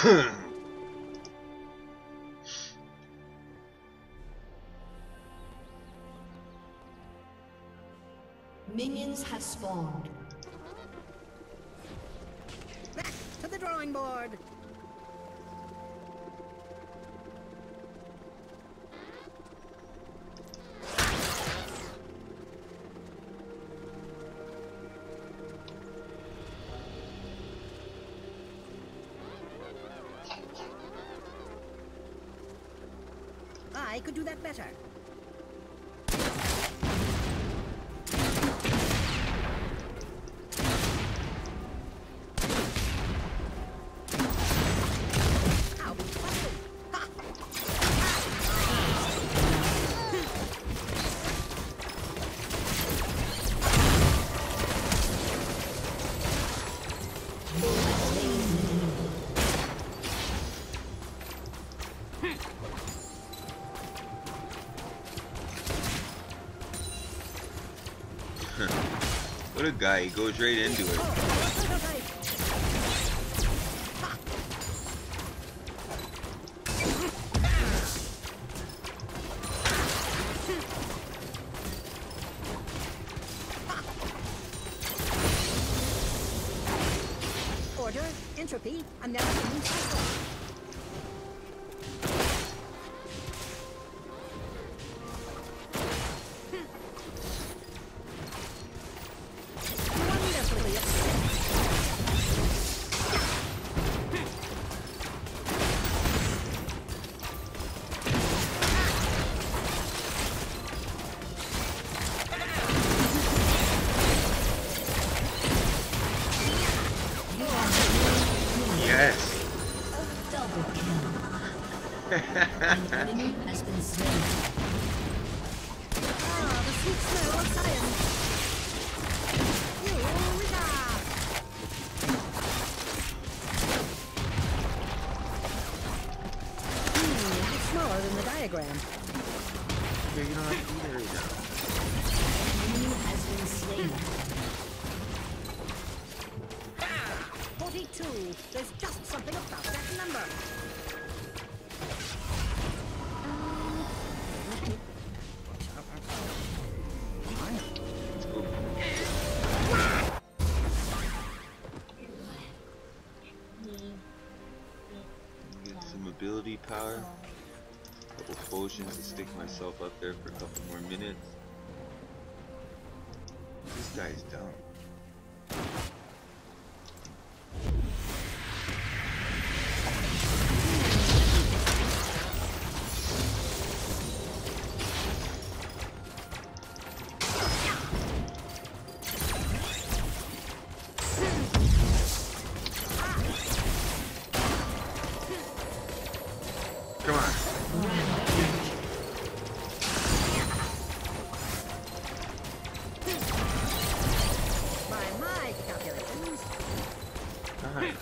Minions have spawned. Back to the drawing board. I could do that better. What a guy, he goes right into it. Order, entropy, a never-ending There's just something about that number. Ability power. couple potions to stick myself up there for a couple more minutes. This guy's dumb. Come on. By my calculations. Alright,